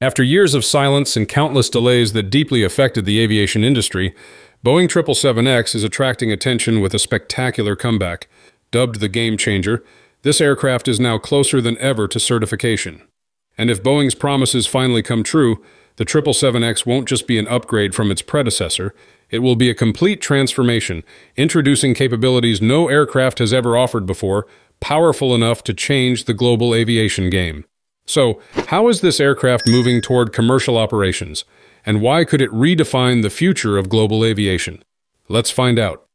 After years of silence and countless delays that deeply affected the aviation industry, Boeing 777X is attracting attention with a spectacular comeback. Dubbed the Game Changer, this aircraft is now closer than ever to certification. And if Boeing's promises finally come true, the 777X won't just be an upgrade from its predecessor, it will be a complete transformation, introducing capabilities no aircraft has ever offered before, powerful enough to change the global aviation game. So, how is this aircraft moving toward commercial operations, and why could it redefine the future of global aviation? Let's find out.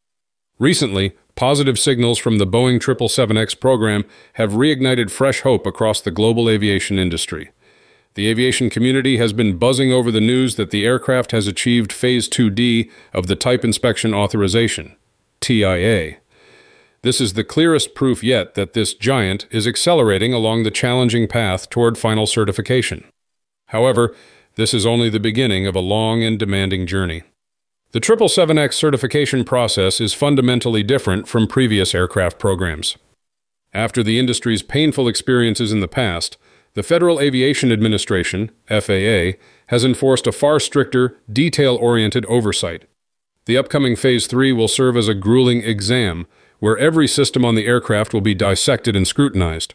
Recently, positive signals from the Boeing 777X program have reignited fresh hope across the global aviation industry. The aviation community has been buzzing over the news that the aircraft has achieved Phase 2D of the Type Inspection Authorization, TIA. This is the clearest proof yet that this giant is accelerating along the challenging path toward final certification. However, this is only the beginning of a long and demanding journey. The 777X certification process is fundamentally different from previous aircraft programs. After the industry's painful experiences in the past, the Federal Aviation Administration, FAA, has enforced a far stricter, detail-oriented oversight. The upcoming Phase 3 will serve as a grueling exam where every system on the aircraft will be dissected and scrutinized.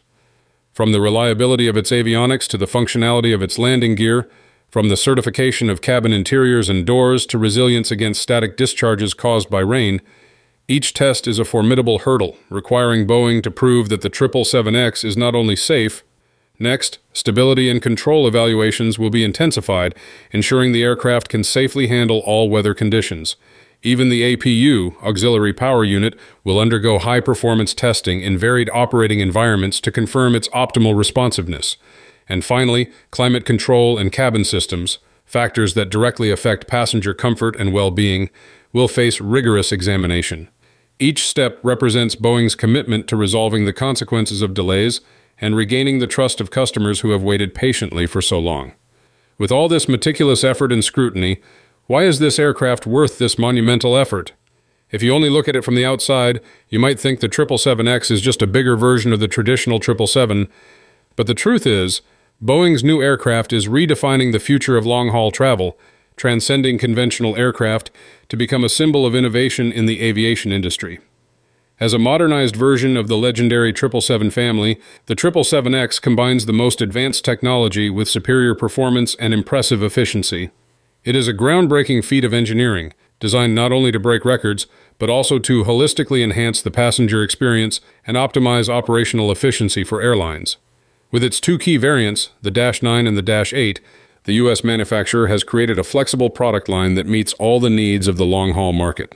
From the reliability of its avionics to the functionality of its landing gear, from the certification of cabin interiors and doors to resilience against static discharges caused by rain, each test is a formidable hurdle, requiring Boeing to prove that the 777X is not only safe, Next, stability and control evaluations will be intensified, ensuring the aircraft can safely handle all weather conditions. Even the APU, Auxiliary Power Unit, will undergo high-performance testing in varied operating environments to confirm its optimal responsiveness. And finally, climate control and cabin systems, factors that directly affect passenger comfort and well-being, will face rigorous examination. Each step represents Boeing's commitment to resolving the consequences of delays and regaining the trust of customers who have waited patiently for so long. With all this meticulous effort and scrutiny, why is this aircraft worth this monumental effort? If you only look at it from the outside, you might think the 777X is just a bigger version of the traditional 777, but the truth is, Boeing's new aircraft is redefining the future of long-haul travel, transcending conventional aircraft to become a symbol of innovation in the aviation industry. As a modernized version of the legendary 777 family, the 777X combines the most advanced technology with superior performance and impressive efficiency. It is a groundbreaking feat of engineering, designed not only to break records, but also to holistically enhance the passenger experience and optimize operational efficiency for airlines. With its two key variants, the Dash 9 and the Dash 8, the U.S. manufacturer has created a flexible product line that meets all the needs of the long-haul market.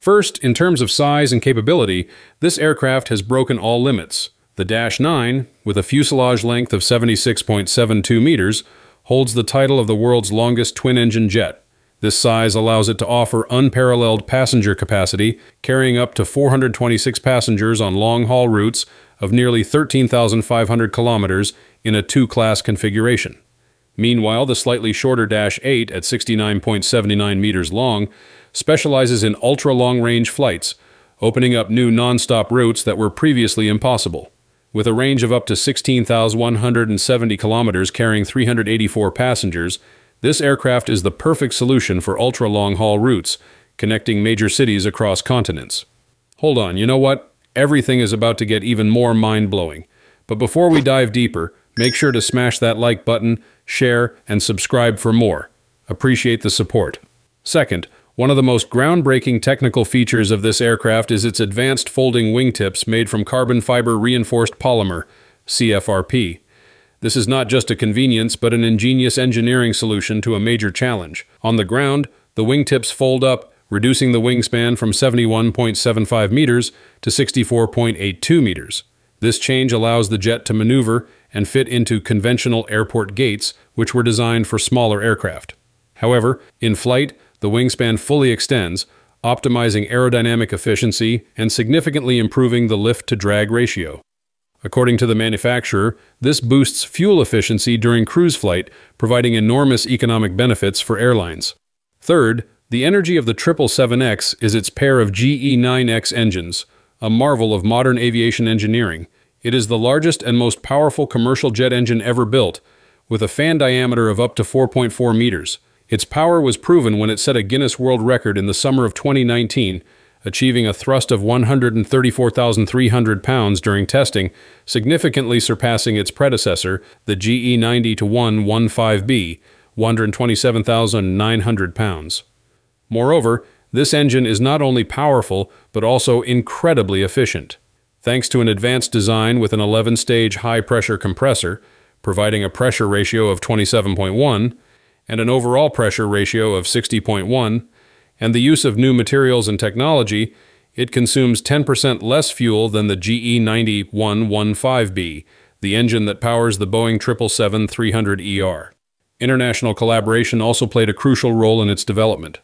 First, in terms of size and capability, this aircraft has broken all limits. The Dash 9, with a fuselage length of 76.72 meters, holds the title of the world's longest twin-engine jet. This size allows it to offer unparalleled passenger capacity, carrying up to 426 passengers on long-haul routes of nearly 13,500 kilometers in a two-class configuration. Meanwhile, the slightly shorter Dash 8 at 69.79 meters long specializes in ultra-long-range flights, opening up new non-stop routes that were previously impossible. With a range of up to 16,170 kilometers carrying 384 passengers, this aircraft is the perfect solution for ultra-long haul routes, connecting major cities across continents. Hold on, you know what? Everything is about to get even more mind-blowing. But before we dive deeper, make sure to smash that like button, share, and subscribe for more. Appreciate the support. Second, one of the most groundbreaking technical features of this aircraft is its advanced folding wingtips made from carbon fiber reinforced polymer, CFRP. This is not just a convenience, but an ingenious engineering solution to a major challenge. On the ground, the wingtips fold up, reducing the wingspan from 71.75 meters to 64.82 meters. This change allows the jet to maneuver and fit into conventional airport gates, which were designed for smaller aircraft. However, in flight, the wingspan fully extends, optimizing aerodynamic efficiency and significantly improving the lift-to-drag ratio. According to the manufacturer, this boosts fuel efficiency during cruise flight, providing enormous economic benefits for airlines. Third, the energy of the 777X is its pair of GE9X engines, a marvel of modern aviation engineering. It is the largest and most powerful commercial jet engine ever built, with a fan diameter of up to 4.4 meters. Its power was proven when it set a Guinness World Record in the summer of 2019, achieving a thrust of 134,300 pounds during testing, significantly surpassing its predecessor, the GE 90-115B, 127,900 pounds. Moreover, this engine is not only powerful, but also incredibly efficient. Thanks to an advanced design with an 11-stage high-pressure compressor, providing a pressure ratio of 27.1, and an overall pressure ratio of 60.1, and the use of new materials and technology, it consumes 10% less fuel than the GE 90-115B, the engine that powers the Boeing 777-300ER. International collaboration also played a crucial role in its development.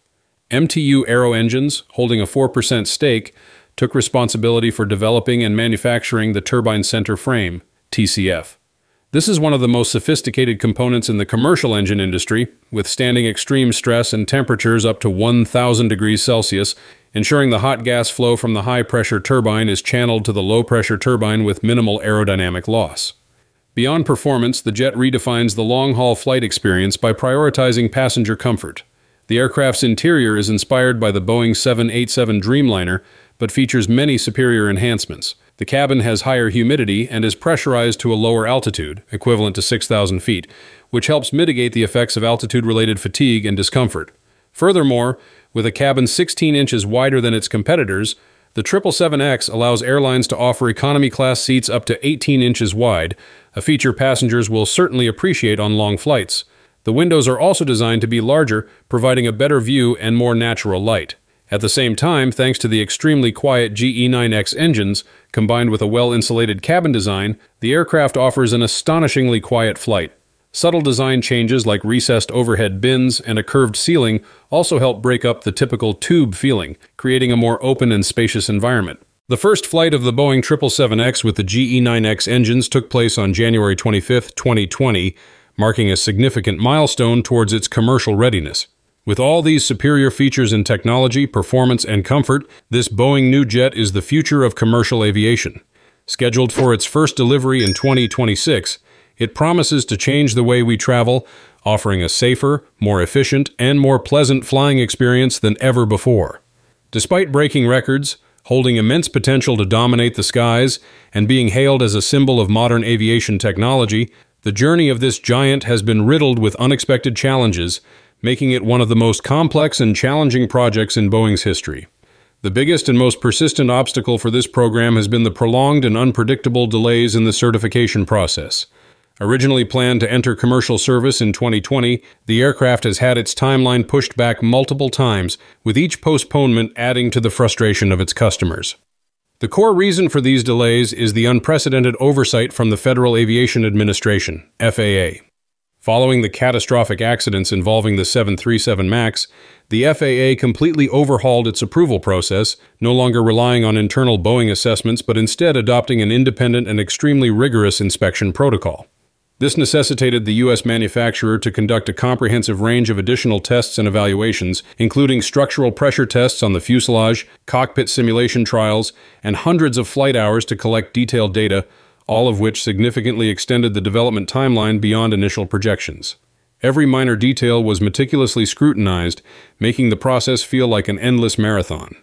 MTU Aero Engines, holding a 4% stake, took responsibility for developing and manufacturing the turbine center frame, TCF. This is one of the most sophisticated components in the commercial engine industry, withstanding extreme stress and temperatures up to 1000 degrees Celsius, ensuring the hot gas flow from the high-pressure turbine is channeled to the low-pressure turbine with minimal aerodynamic loss. Beyond performance, the jet redefines the long-haul flight experience by prioritizing passenger comfort. The aircraft's interior is inspired by the Boeing 787 Dreamliner, but features many superior enhancements. The cabin has higher humidity and is pressurized to a lower altitude, equivalent to 6,000 feet, which helps mitigate the effects of altitude-related fatigue and discomfort. Furthermore, with a cabin 16 inches wider than its competitors, the 777X allows airlines to offer economy class seats up to 18 inches wide, a feature passengers will certainly appreciate on long flights. The windows are also designed to be larger, providing a better view and more natural light. At the same time, thanks to the extremely quiet GE9X engines, combined with a well-insulated cabin design, the aircraft offers an astonishingly quiet flight. Subtle design changes like recessed overhead bins and a curved ceiling also help break up the typical tube feeling, creating a more open and spacious environment. The first flight of the Boeing 777X with the GE9X engines took place on January 25, 2020, marking a significant milestone towards its commercial readiness. With all these superior features in technology, performance, and comfort, this Boeing new jet is the future of commercial aviation. Scheduled for its first delivery in 2026, it promises to change the way we travel, offering a safer, more efficient, and more pleasant flying experience than ever before. Despite breaking records, holding immense potential to dominate the skies, and being hailed as a symbol of modern aviation technology, the journey of this giant has been riddled with unexpected challenges making it one of the most complex and challenging projects in Boeing's history. The biggest and most persistent obstacle for this program has been the prolonged and unpredictable delays in the certification process. Originally planned to enter commercial service in 2020, the aircraft has had its timeline pushed back multiple times, with each postponement adding to the frustration of its customers. The core reason for these delays is the unprecedented oversight from the Federal Aviation Administration, FAA. Following the catastrophic accidents involving the 737 MAX, the FAA completely overhauled its approval process, no longer relying on internal Boeing assessments but instead adopting an independent and extremely rigorous inspection protocol. This necessitated the U.S. manufacturer to conduct a comprehensive range of additional tests and evaluations, including structural pressure tests on the fuselage, cockpit simulation trials, and hundreds of flight hours to collect detailed data, all of which significantly extended the development timeline beyond initial projections. Every minor detail was meticulously scrutinized, making the process feel like an endless marathon.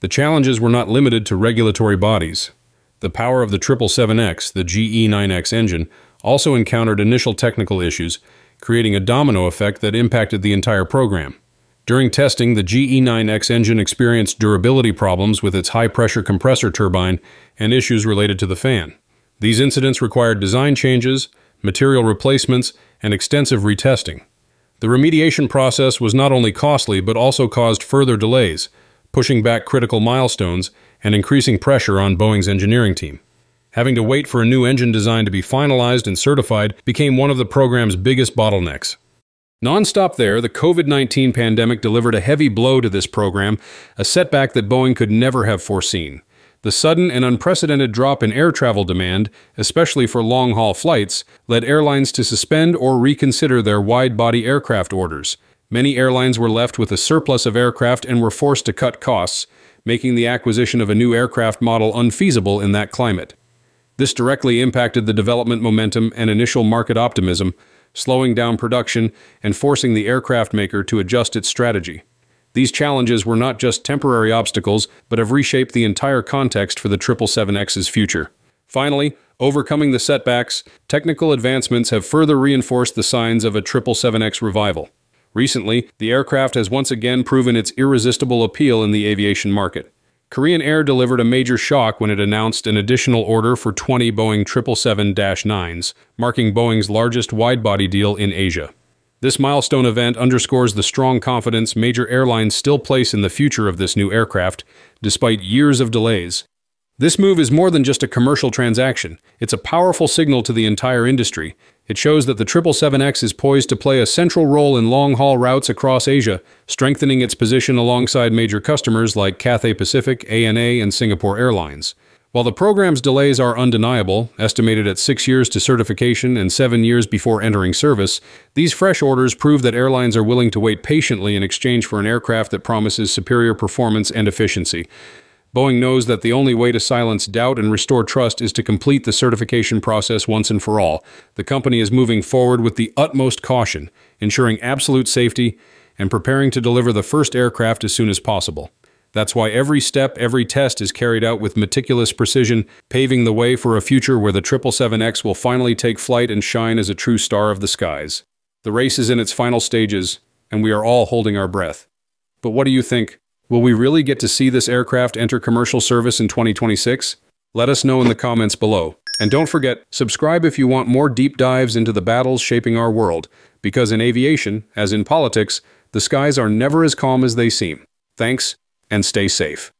The challenges were not limited to regulatory bodies. The power of the 777X, the GE9X engine, also encountered initial technical issues, creating a domino effect that impacted the entire program. During testing, the GE9X engine experienced durability problems with its high-pressure compressor turbine and issues related to the fan. These incidents required design changes, material replacements, and extensive retesting. The remediation process was not only costly but also caused further delays, pushing back critical milestones and increasing pressure on Boeing's engineering team. Having to wait for a new engine design to be finalized and certified became one of the program's biggest bottlenecks. Non-stop there, the COVID-19 pandemic delivered a heavy blow to this program, a setback that Boeing could never have foreseen. The sudden and unprecedented drop in air travel demand, especially for long haul flights, led airlines to suspend or reconsider their wide body aircraft orders. Many airlines were left with a surplus of aircraft and were forced to cut costs, making the acquisition of a new aircraft model unfeasible in that climate. This directly impacted the development momentum and initial market optimism, slowing down production and forcing the aircraft maker to adjust its strategy. These challenges were not just temporary obstacles, but have reshaped the entire context for the 777X's future. Finally, overcoming the setbacks, technical advancements have further reinforced the signs of a 777X revival. Recently, the aircraft has once again proven its irresistible appeal in the aviation market. Korean Air delivered a major shock when it announced an additional order for 20 Boeing 777-9s, marking Boeing's largest wide-body deal in Asia. This milestone event underscores the strong confidence major airlines still place in the future of this new aircraft, despite years of delays. This move is more than just a commercial transaction. It's a powerful signal to the entire industry, it shows that the 777X is poised to play a central role in long-haul routes across Asia, strengthening its position alongside major customers like Cathay Pacific, ANA, and Singapore Airlines. While the program's delays are undeniable, estimated at six years to certification and seven years before entering service, these fresh orders prove that airlines are willing to wait patiently in exchange for an aircraft that promises superior performance and efficiency. Boeing knows that the only way to silence doubt and restore trust is to complete the certification process once and for all. The company is moving forward with the utmost caution, ensuring absolute safety and preparing to deliver the first aircraft as soon as possible. That's why every step, every test is carried out with meticulous precision, paving the way for a future where the 777X will finally take flight and shine as a true star of the skies. The race is in its final stages, and we are all holding our breath. But what do you think? Will we really get to see this aircraft enter commercial service in 2026? Let us know in the comments below. And don't forget, subscribe if you want more deep dives into the battles shaping our world, because in aviation, as in politics, the skies are never as calm as they seem. Thanks, and stay safe.